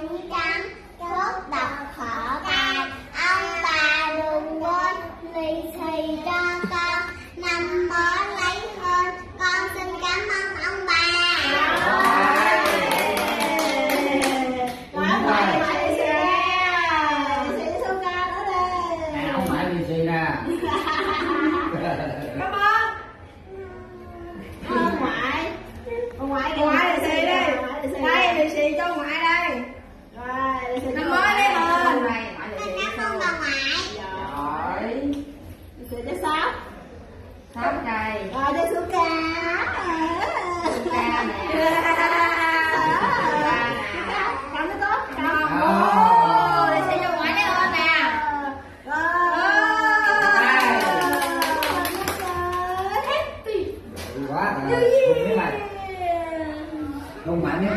gửi gắm tốt đọc thở tài. Ông bà đừng quên lì xì cho con. Năm mới lấy hơn con xin cảm ơn ông bà. Come ngoại, ông ngoại ông ngoại lì ngoại đi đây lì xì cho ngoại thóc đây rồi đưa xuống cá xuống nè cầm nó tốt cầm ô để xây cho ngoại cái ôm nè happy quá rồi không mạnh nhé